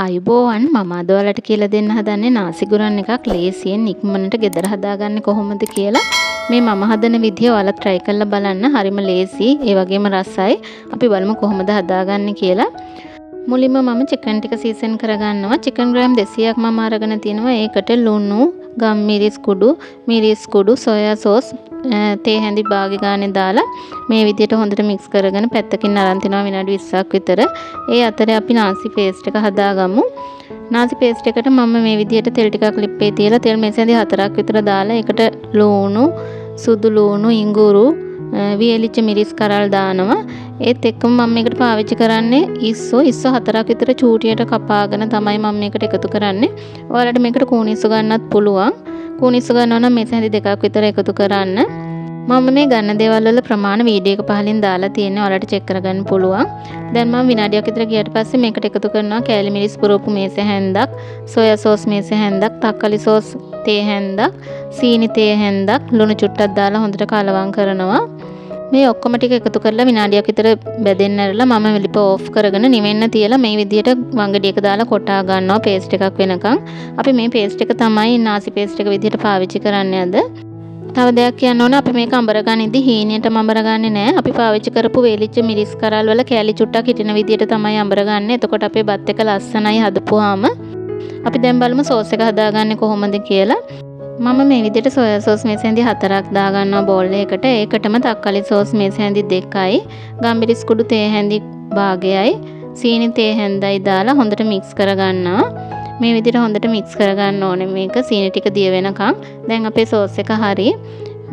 අයිබෝවන් මම අද ඔයාලට කියලා දෙන්න හදන්නේ නාසිගුරන් එකක් ලේසියෙන් ඉක්මනට ගෙදර හදාගන්නේ කොහොමද කියලා. මේ මම හදන විදිය ඔයාලා try කරලා බලන්න. හරිම ලේසි ඒ වගේම රසයි. අපි බලමු කොහොමද හදාගන්නේ කියලා. මුලින්ම මම චිකන් ටික සීසන් කරගන්නවා. චිකන් ග්‍රෑම් 200ක් මම අරගෙන තිනවා. ඒකට ලුණු ගම් මිරිස් කුඩු මිරිස් කුඩු සොයා සෝස් තේ හැඳි භාගි ගානේ දාලා මේ විදියට හොඳට මික්ස් කරගෙන පැත්තකින් අරන් තිනවා විනාඩි 20ක් විතර. ඒ අතරේ අපි නාසි පේස්ට් එක හදාගමු. නාසි පේස්ට් එකට මම මේ විදියට තෙල් ටිකක් ලිප්පේ තියලා තෙල් මේසෙන්දි හතරක් විතර දාලා ඒකට ලූණු, සුදු ලූණු, ඉඟුරු, වියලිච්ච මිරිස් කරල් දානවා. ඒත් එක්කම මම මේකට පාවිච්චි කරන්නේ ඉස්සෝ ඉස්සෝ හතරක් විතර චූටියට කපාගෙන තමයි මම මේකට එකතු කරන්නේ. ඔයාලට මේකට කූනිස්සු ගන්නත් පුළුවන්. කූනිස්සු ගන්නවා නම් මේ සැඳි දෙකක් විතර එකතු කරන්න. මම මේ ගන්න දේවල් වල ප්‍රමාණ වීඩියෝ එක පහලින් දාලා තියෙනවා. ඔයාලට චෙක් කරගන්න පුළුවන්. දැන් මම විනාඩියක් විතර ගියට පස්සේ මේකට එකතු කරනවා කෑලි මිරිස් පුරවපු මේස හැන්දක්, සෝයා සෝස් මේස හැන්දක්, තක්කලි සෝස් තේ හැන්දක්, සීනි තේ හැන්දක්, ලුණු චුට්ටක් දාලා හොඳට කලවම් කරනවා. මේ ඔක්කොම ටික එකතු කරලා විනාඩියක් විතර බෙදෙන්න ඇරලා මම ලිප ඕෆ් කරගෙන නිවෙන්න තියලා මේ විදියට වංගඩියක දාලා කොටා ගන්නවා පේස්ට් එකක් වෙනකන්. අපි මේ පේස්ට් එක තමයි නාසි පේස්ට් එක විදියට පාවිච්චි කරන්නේ අද. තව දෙයක් කියන්න ඕන අපි මේක අඹර ගනිද්දි හීනියටම අඹර ගන්නේ නැහැ. අපි පාවිච්චි කරපු වේලිච්ච මිරිස් කරල් වල කෑලි චුට්ටක් හිටින විදියට තමයි අඹර ගන්න. එතකොට අපේ බත් එක ලස්සනයි හදපුවාම. අපි දැන් බලමු සෝස් එක හදාගන්නේ කොහොමද කියලා. මම මේ විදිහට සොයා සෝස් මේසෙන්දි හතරක් දාගන්නවා බෝල් එකකට. ඒකටම තක්කලි සෝස් මේසෙන්දි දෙකයි, ගම්බිරිස් කුඩු තේ හැඳි භාගයයි, සීනි තේ හැඳයි දාලා හොඳට මික්ස් කරගන්නවා. මේ විදිහට හොඳට මික්ස් කරගන්න ඕනේ මේක සීනි ටික දිය වෙනකන්. දැන් අපේ සෝස් එක හරි.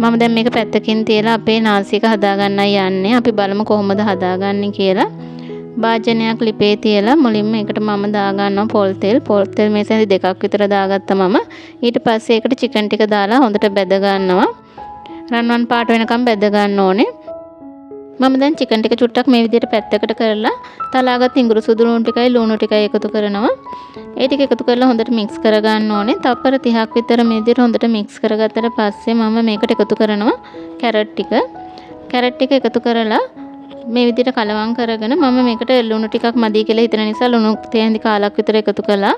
මම දැන් මේක පැත්තකින් තියලා අපේ නාසි එක හදාගන්නයි යන්නේ. අපි බලමු කොහොමද හදාගන්නේ කියලා. භාජනයක් ලිපේ තියලා මුලින්ම ඒකට මම දාගන්නවා පොල් තෙල්. පොල් තෙල් මේ සැරේ දෙකක් විතර දාගත්තා මම. ඊට පස්සේ ඒකට චිකන් ටික දාලා හොඳට බැද ගන්නවා. රන්වන් පාට වෙනකම් බැද ගන්න ඕනේ. මම දැන් චිකන් ටික චුට්ටක් මේ විදිහට පැත්තකට කරලා තලාගත් ඉඟුරු සුදු ලුණු ටිකයි ලුණු ටිකයි එකතු කරනවා. ඒ ටික එකතු කරලා හොඳට මික්ස් කරගන්න ඕනේ. තප්පර 30ක් විතර මේ විදිහට හොඳට මික්ස් කරගත්තට පස්සේ මම මේකට එකතු කරනවා කැරට් ටික. කැරට් ටික එකතු කරලා මේ විදිහට කලවම් කරගෙන මම මේකට ලුණු ටිකක් මදි කියලා හිතන නිසා ලුණු තේන්දි කාලක් විතර එකතු කළා.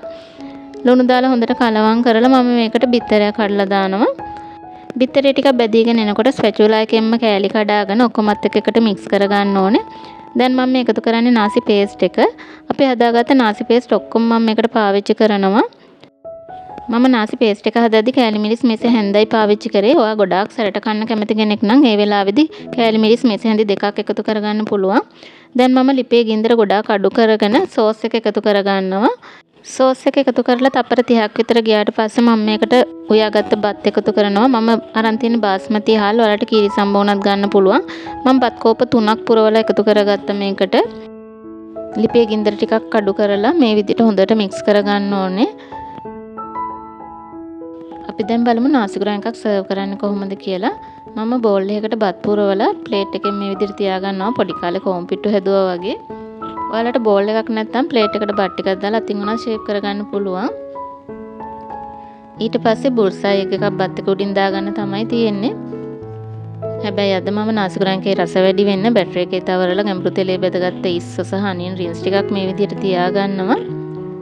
ලුණු දාලා හොඳට කලවම් කරලා මම මේකට බිත්තරයක් කඩලා දානවා. බිත්තරේ ටිකක් බැදීගෙන එනකොට ස්පැචුලා එකෙන්ම කෑලි කඩාගෙන ඔක්කොමත් එක්ක එකට මික්ස් කරගන්න ඕනේ. දැන් මම මේ එකතු කරන්නේ නාසි පේස්ට් එක. අපි හදාගත්ත නාසි පේස්ට් ඔක්කොම මම මේකට පාවිච්චි කරනවා. මම නාසි පේස්ට් එක හදද්දි කෑලි මිරිස් මෙසේ හැන්දයි පාවිච්චි කරේ. ඔයා ගොඩාක් සැරට කන්න කැමති කෙනෙක් නම් ඒ වෙලාවේදී කෑලි මිරිස් මෙසේ හැන්දි දෙකක් එකතු කරගන්න පුළුවන්. දැන් මම ලිපේ ගින්දර ගොඩාක් අඩු කරගෙන සෝස් එක එකතු කරගන්නවා. සෝස් එක එකතු කරලා තප්පර 30ක් විතර ගියාට පස්සේ මම මේකට උයාගත්ත බත් එකතු කරනවා. මම අරන් තියෙන බාස්මති හාල් වලට කීරි සම්බෝනත් ගන්න පුළුවන්. මම බත් කෝප 3ක් පුරවලා එකතු කරගත්ත මේකට. ලිපේ ගින්දර ටිකක් අඩු කරලා මේ විදිහට හොඳට මික්ස් කරගන්න ඕනේ. අපි දැන් බලමු නාසිකුරන් එකක් සර්ව් කරන්න කොහොමද කියලා. මම බෝල් එකකට බත් පුරවලා ප්ලේට් එකෙන් මේ විදිහට තියාගන්නවා පොඩි කාලේ කෝම් පිට්ටු හැදුවා වගේ. ඔයාලට බෝල් එකක් නැත්නම් ප්ලේට් එකට බත් ටිකක් දාලා අතින් උනා ෂේප් කරගන්න පුළුවන්. ඊට පස්සේ බුර්සායි එක එකක් බත් එක උඩින් දාගන්න තමයි තියෙන්නේ. හැබැයි අද මම නාසිකුරන් එකේ රස වැඩි වෙන්න බැටරි එකේ තවරලා ගැඹුරු තෙලේ බෙදගත්ත ඉස්ස සහ අනියන් රින්ස් ටිකක් මේ විදිහට තියාගන්නවා.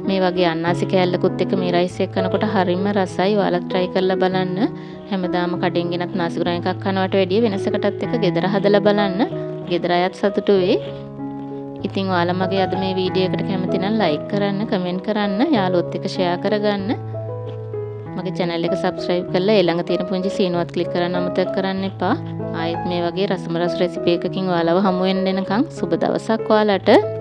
මේ වගේ අන්නාසි කෑල්ලකුත් එක්ක මේ රයිස් එක කනකොට හරිම රසයි. ඔයාලා try කරලා බලන්න. හැමදාම කඩෙන් ගෙනත් නාසිකුරන් එකක් කනවට වැඩිය වෙනසකටත් එක්ක ගෙදර හදලා බලන්න. ගෙදර අයත් සතුටු වෙයි. ඉතින් ඔයාලා මගේ අද මේ වීඩියෝ එකට කැමති නම් ලයික් කරන්න, කමෙන්ට් කරන්න, යාළුවොත් එක්ක ෂෙයා කරගන්න. මගේ channel එක subscribe කරලා ඊළඟ තියෙන පුංචි සීනුවත් ක්ලික් කරන්න අමතක කරන්න එපා. ආයෙත් මේ වගේ රසම රස රෙසිපි එකකින් ඔයාලව හමු වෙන්න එනකන් සුබ දවසක් ඔයාලට.